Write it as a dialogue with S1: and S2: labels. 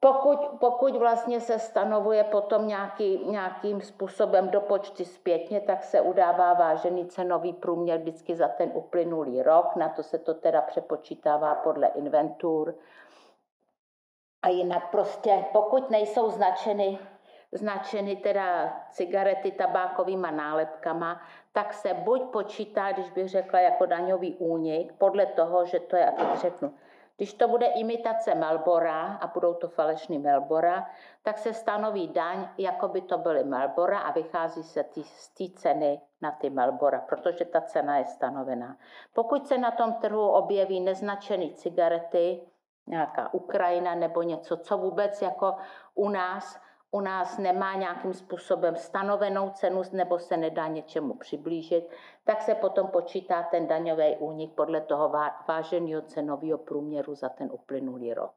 S1: pokud, pokud vlastně se stanovuje potom nějaký, nějakým způsobem do počty zpětně, tak se udává vážený cenový průměr vždycky za ten uplynulý rok. Na to se to teda přepočítává podle inventur. A jinak prostě, pokud nejsou značeny, značeny teda cigarety tabákovými nálepkama, tak se buď počítá, když bych řekla, jako daňový únik, podle toho, že to je, jak řeknu, když to bude imitace Melbora a budou to falešný Melbora, tak se stanoví daň, jako by to byly Melbora a vychází se tý, z té ceny na ty Melbora, protože ta cena je stanovená. Pokud se na tom trhu objeví neznačený cigarety, nějaká Ukrajina nebo něco, co vůbec jako u nás u nás nemá nějakým způsobem stanovenou cenu nebo se nedá něčemu přiblížit, tak se potom počítá ten daňový únik podle toho váženého cenového průměru za ten uplynulý rok.